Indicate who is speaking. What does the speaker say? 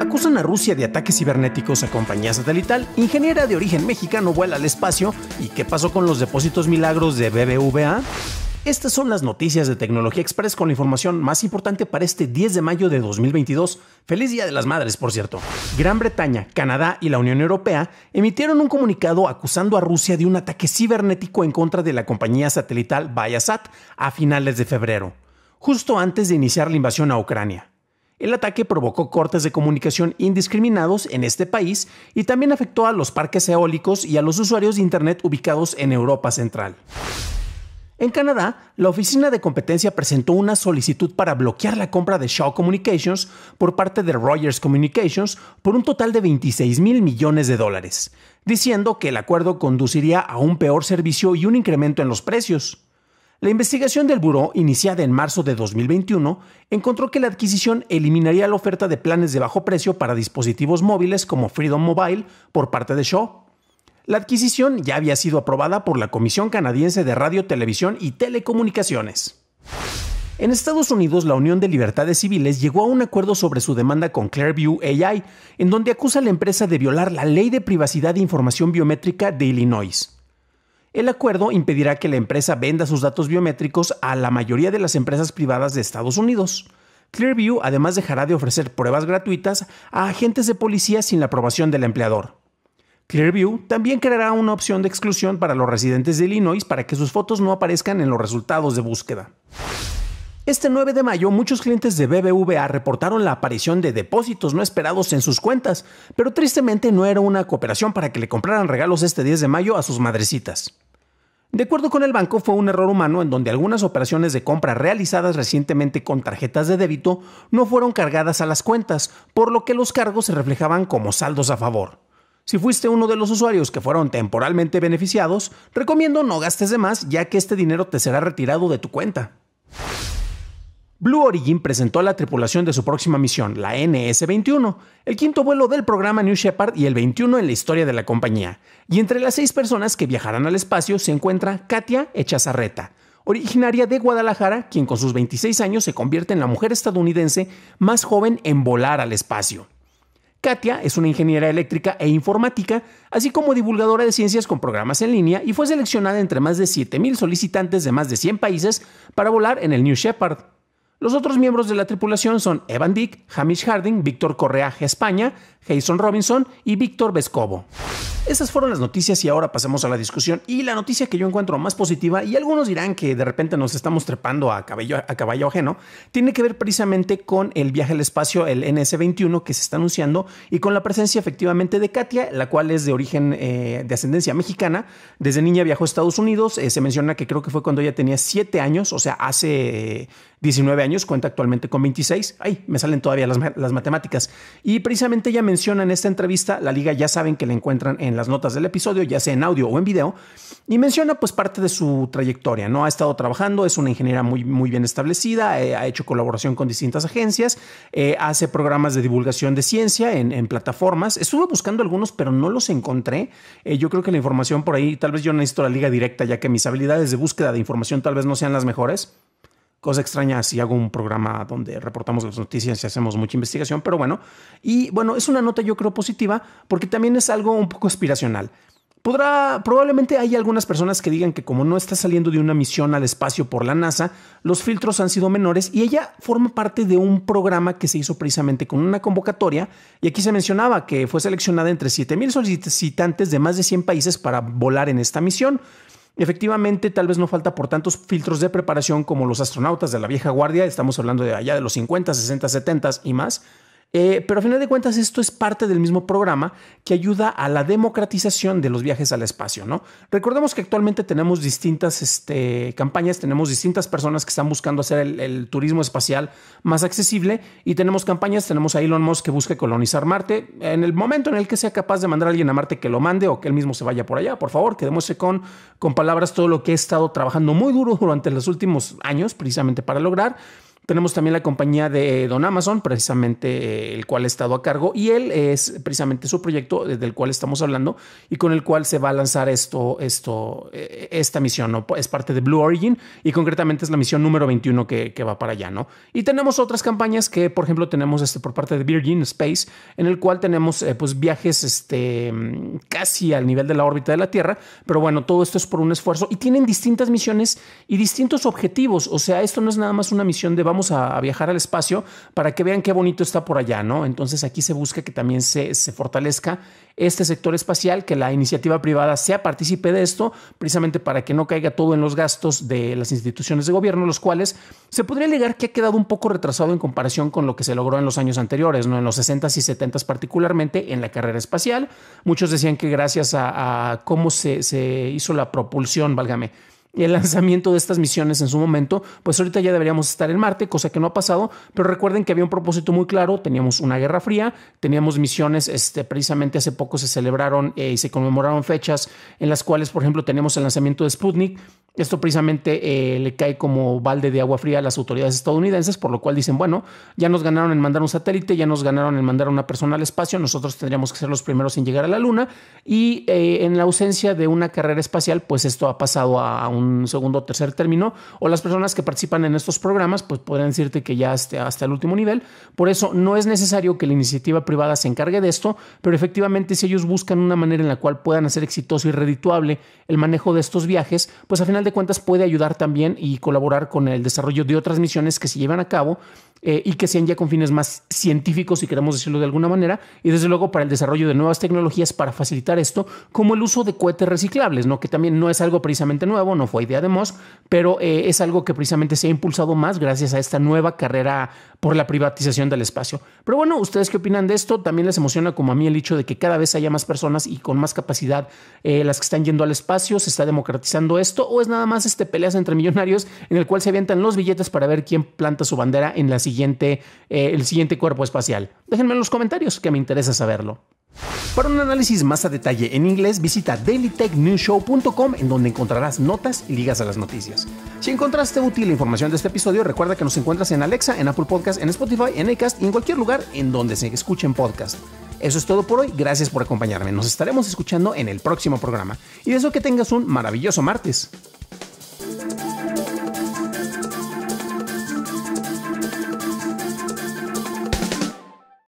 Speaker 1: Acusan a Rusia de ataques cibernéticos a compañía satelital. Ingeniera de origen mexicano vuela al espacio. ¿Y qué pasó con los depósitos milagros de BBVA? Estas son las noticias de Tecnología Express con la información más importante para este 10 de mayo de 2022. Feliz Día de las Madres, por cierto. Gran Bretaña, Canadá y la Unión Europea emitieron un comunicado acusando a Rusia de un ataque cibernético en contra de la compañía satelital Viasat a finales de febrero, justo antes de iniciar la invasión a Ucrania. El ataque provocó cortes de comunicación indiscriminados en este país y también afectó a los parques eólicos y a los usuarios de Internet ubicados en Europa Central. En Canadá, la Oficina de Competencia presentó una solicitud para bloquear la compra de Shaw Communications por parte de Rogers Communications por un total de 26 mil millones de dólares, diciendo que el acuerdo conduciría a un peor servicio y un incremento en los precios. La investigación del buró, iniciada en marzo de 2021, encontró que la adquisición eliminaría la oferta de planes de bajo precio para dispositivos móviles como Freedom Mobile por parte de Shaw la adquisición ya había sido aprobada por la Comisión Canadiense de Radio, Televisión y Telecomunicaciones. En Estados Unidos, la Unión de Libertades Civiles llegó a un acuerdo sobre su demanda con Clearview AI, en donde acusa a la empresa de violar la Ley de Privacidad de Información Biométrica de Illinois. El acuerdo impedirá que la empresa venda sus datos biométricos a la mayoría de las empresas privadas de Estados Unidos. Clearview además dejará de ofrecer pruebas gratuitas a agentes de policía sin la aprobación del empleador. Clearview también creará una opción de exclusión para los residentes de Illinois para que sus fotos no aparezcan en los resultados de búsqueda. Este 9 de mayo muchos clientes de BBVA reportaron la aparición de depósitos no esperados en sus cuentas, pero tristemente no era una cooperación para que le compraran regalos este 10 de mayo a sus madrecitas. De acuerdo con el banco, fue un error humano en donde algunas operaciones de compra realizadas recientemente con tarjetas de débito no fueron cargadas a las cuentas, por lo que los cargos se reflejaban como saldos a favor. Si fuiste uno de los usuarios que fueron temporalmente beneficiados, recomiendo no gastes de más ya que este dinero te será retirado de tu cuenta. Blue Origin presentó a la tripulación de su próxima misión, la NS-21, el quinto vuelo del programa New Shepard y el 21 en la historia de la compañía. Y entre las seis personas que viajarán al espacio se encuentra Katia Echazarreta, originaria de Guadalajara, quien con sus 26 años se convierte en la mujer estadounidense más joven en volar al espacio. Katia es una ingeniera eléctrica e informática, así como divulgadora de ciencias con programas en línea y fue seleccionada entre más de 7.000 solicitantes de más de 100 países para volar en el New Shepard. Los otros miembros de la tripulación son Evan Dick, Hamish Harding, Víctor Correa España, Jason Robinson y Víctor Vescovo. Esas fueron las noticias y ahora pasemos a la discusión. Y la noticia que yo encuentro más positiva, y algunos dirán que de repente nos estamos trepando a caballo, a caballo ajeno, tiene que ver precisamente con el viaje al espacio, el NS-21 que se está anunciando, y con la presencia efectivamente de Katia, la cual es de origen eh, de ascendencia mexicana. Desde niña viajó a Estados Unidos. Eh, se menciona que creo que fue cuando ella tenía 7 años, o sea, hace 19 años, cuenta actualmente con 26. Ay, me salen todavía las, las matemáticas. Y precisamente ella menciona en esta entrevista, la liga ya saben que la encuentran en las notas del episodio, ya sea en audio o en video, y menciona pues parte de su trayectoria, ¿no? Ha estado trabajando, es una ingeniera muy, muy bien establecida, eh, ha hecho colaboración con distintas agencias, eh, hace programas de divulgación de ciencia en, plataformas. Estuve buscando algunos, pero no los encontré. Eh, yo creo que la información por ahí, tal vez yo necesito la liga directa, ya que mis habilidades de búsqueda de información tal vez no sean las mejores. Cosa extraña si hago un programa donde reportamos las noticias y hacemos mucha investigación, pero bueno. Y bueno, es una nota yo creo positiva porque también es algo un poco aspiracional. Podrá, probablemente hay algunas personas que digan que como no está saliendo de una misión al espacio por la NASA, los filtros han sido menores y ella forma parte de un programa que se hizo precisamente con una convocatoria y aquí se mencionaba que fue seleccionada entre 7.000 solicitantes de más de 100 países para volar en esta misión. Efectivamente, tal vez no falta por tantos filtros de preparación como los astronautas de la vieja guardia, estamos hablando de allá de los 50, 60, 70 y más, eh, pero a final de cuentas esto es parte del mismo programa que ayuda a la democratización de los viajes al espacio, ¿no? Recordemos que actualmente tenemos distintas este, campañas, tenemos distintas personas que están buscando hacer el, turismo espacial más accesible y tenemos campañas, tenemos a Elon Musk que busca colonizar Marte. En el momento en el que sea capaz de mandar a alguien a Marte que lo mande o que él mismo se vaya por allá, por favor, que demuestre con, con palabras todo lo que he estado trabajando muy duro durante los últimos años precisamente para lograr. Tenemos también la compañía de Don Amazon, precisamente eh, el cual he estado a cargo, y él es precisamente su proyecto del cual estamos hablando y con el cual se va a lanzar esto, esto, eh, esta misión, ¿no? Es parte de Blue Origin y concretamente es la misión número 21 que, va para allá, ¿no? Y tenemos otras campañas que, por ejemplo, tenemos este por parte de Virgin Space, en el cual tenemos eh, pues viajes este, casi al nivel de la órbita de la Tierra, pero bueno, todo esto es por un esfuerzo y tienen distintas misiones y distintos objetivos, o sea, esto no es nada más una misión de vamos a, viajar al espacio para que vean qué bonito está por allá, ¿no? Entonces aquí se busca que también se, fortalezca este sector espacial, que la iniciativa privada sea partícipe de esto, precisamente para que no caiga todo en los gastos de las instituciones de gobierno, los cuales se podría alegar que ha quedado un poco retrasado en comparación con lo que se logró en los años anteriores, ¿no? en los 60s y 70s particularmente en la carrera espacial. Muchos decían que gracias a, cómo se hizo la propulsión, válgame, el lanzamiento de estas misiones en su momento, pues ahorita ya deberíamos estar en Marte, cosa que no ha pasado, pero recuerden que había un propósito muy claro, teníamos una guerra fría, teníamos misiones, este, precisamente hace poco se celebraron eh, y se conmemoraron fechas en las cuales, por ejemplo, tenemos el lanzamiento de Sputnik, esto precisamente eh, le cae como balde de agua fría a las autoridades estadounidenses, por lo cual dicen, bueno, ya nos ganaron en mandar un satélite, ya nos ganaron en mandar una persona al espacio, nosotros tendríamos que ser los primeros en llegar a la Luna y eh, en la ausencia de una carrera espacial, pues esto ha pasado a, un segundo o tercer término, o las personas que participan en estos programas, pues podrían decirte que ya esté hasta el último nivel. Por eso no es necesario que la iniciativa privada se encargue de esto, pero efectivamente si ellos buscan una manera en la cual puedan hacer exitoso y redituable el manejo de estos viajes, pues al final de cuentas puede ayudar también y colaborar con el desarrollo de otras misiones que se llevan a cabo eh, y que sean ya con fines más científicos, si queremos decirlo de alguna manera, y desde luego para el desarrollo de nuevas tecnologías para facilitar esto, como el uso de cohetes reciclables, ¿no? que también no es algo precisamente nuevo, no fue idea de Moss, pero eh, es algo que precisamente se ha impulsado más gracias a esta nueva carrera por la privatización del espacio. Pero bueno, ¿ustedes qué opinan de esto? También les emociona como a mí el hecho de que cada vez haya más personas y con más capacidad eh, las que están yendo al espacio, se está democratizando esto, o es nada más este peleas entre millonarios en el cual se avientan los billetes para ver quién planta su bandera en la siguiente, eh, el siguiente cuerpo espacial. Déjenme en los comentarios que me interesa saberlo. Para un análisis más a detalle en inglés, visita dailytechnewshow.com en donde encontrarás notas y ligas a las noticias. Si encontraste útil la información de este episodio, recuerda que nos encuentras en Alexa, en Apple Podcast, en Spotify, en Acast y en cualquier lugar en donde se escuchen podcast. Eso es todo por hoy, gracias por acompañarme. Nos estaremos escuchando en el próximo programa. Y eso que tengas un maravilloso martes.